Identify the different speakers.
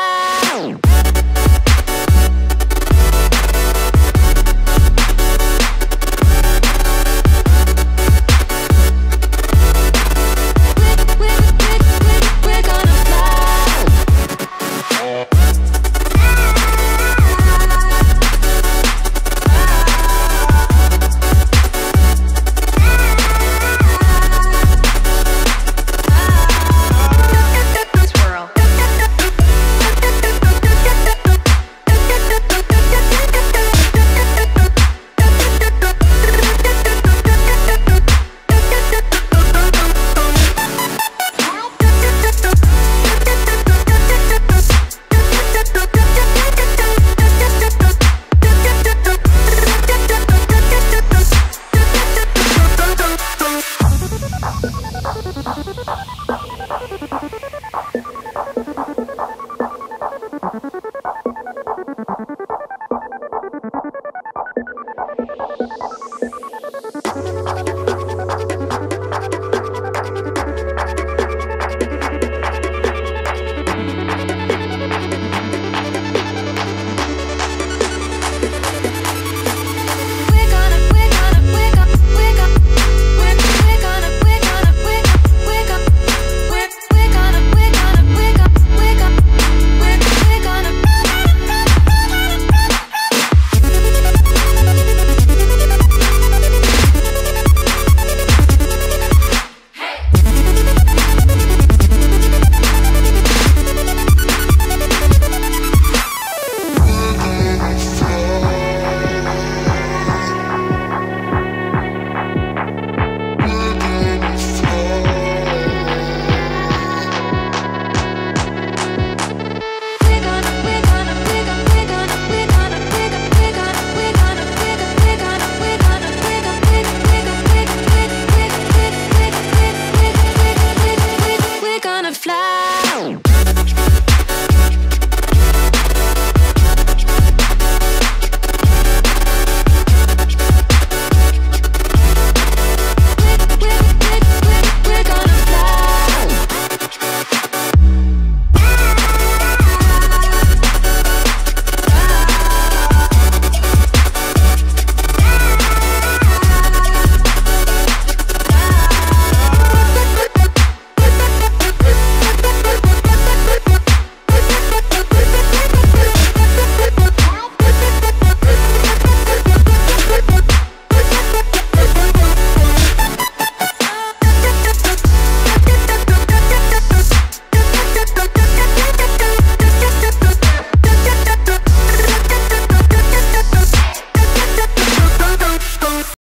Speaker 1: now.